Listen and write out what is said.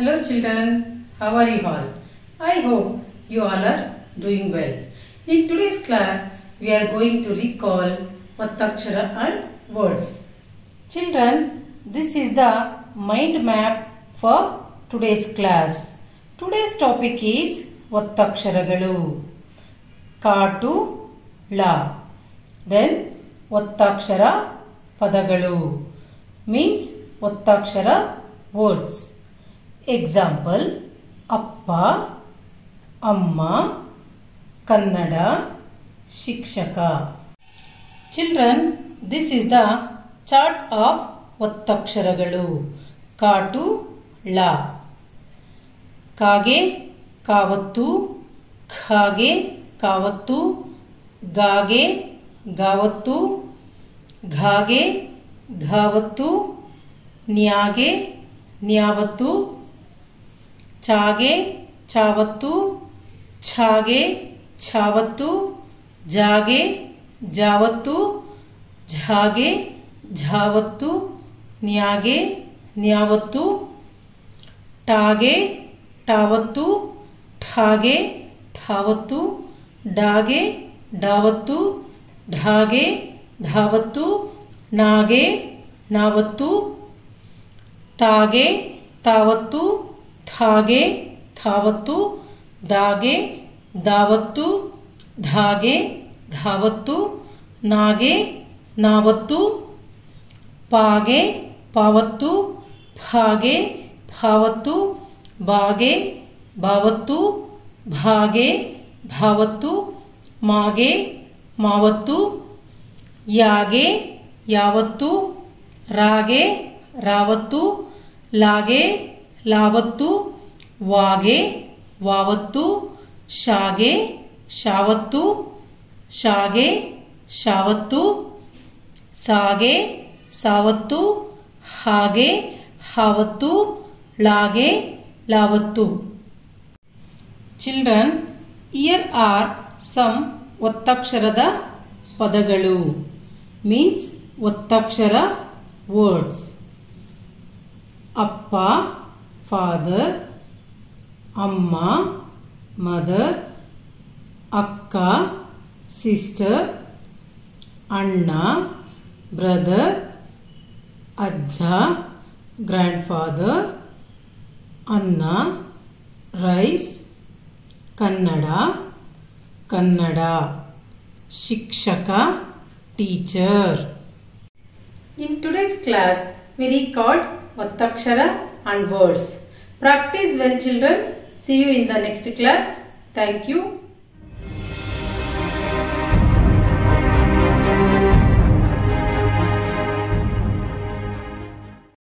Hello children, how are you all? I hope you all are doing well. In today's class, we are going to recall Vattakshara and words. Children, this is the mind map for today's class. Today's topic is Vattakshara Ka to La. Then Vattakshara Padagalu means Vattakshara words. Example ಅಪ್ಪ, ಅಮ್ಮ, ಕನ್ನಡ, ಶಿಕ್ಷಕ. Children this is the chart of ಒತ್ತಕ್ಷರಗಳು. ಕಾಟು, ಳ. ಕಾಗೆ, ಕಾವತ್ತು. ಖಾಗೆ, ಕಾವತ್ತು. ಗಾಗೆ, ಗಾವತ್ತು. ಘಾಗೆ, ಘಾವತ್ತು. ನ್ಯಾಗೆ, ನ್ಯಾವತ್ತು. ಚಾಗೆ ಚಾವತ್ತು ಛಾಗೆ ಛಾವತ್ತು ಜಾಗೆ ಜಾವತ್ತು ಝಾಗೆ ಝಾವತ್ತು ನ್ಯಾಗೆ ನ್ಯಾವತ್ತು ಟಾಗೆ ಟಾವತ್ತು ಠಾಗೆ ಠಾವತ್ತು ಡಾಗೆ ಡಾವತ್ತು ಢಾಗೆ ಧಾವತ್ತು ನಾಗೆ ನಾವತ್ತು ತಾಗೆ ತಾವತ್ತು थागे, थावत्तु, दागे, दावत्तु, धागे, धावत्तु, नागे, नावत्तु, पागे, पावत्तु भागे भावत्तु बागे भावत्तु भागे, भावत्तु, मागे, मावत्तु, यागे, यावत्तु, रागे, रावत्तु, लागे, लावत्तु ವಾಗೆ, ವಾವತ್ತು, ಶಾಗೆ, ಶಾವತ್ತು ಶಾಗೆ, ಶಾವತ್ತು, ಸಾಗೆ, ಸಾವತ್ತು, ಹಾಗೆ, ಹಾವತ್ತು, ಲಾಗೆ, ಲಾವತ್ತು. ಚಿಲ್ಡ್ರನ್, ಇಯರ್ ಆರ್ ಸಮ್ ಒತ್ತಕ್ಷರದ ಪದಗಳು. Means ಒತ್ತಕ್ಷರ words. ಅಪ್ಪ, father Amma, mother, Akka, sister, Anna, brother, Ajja, grandfather, Anna, rice, Kannada, Kannada, Shikshaka, teacher. In today's class, we recalled Vattakshara and words. Practice well children See you in the next class. Thank you.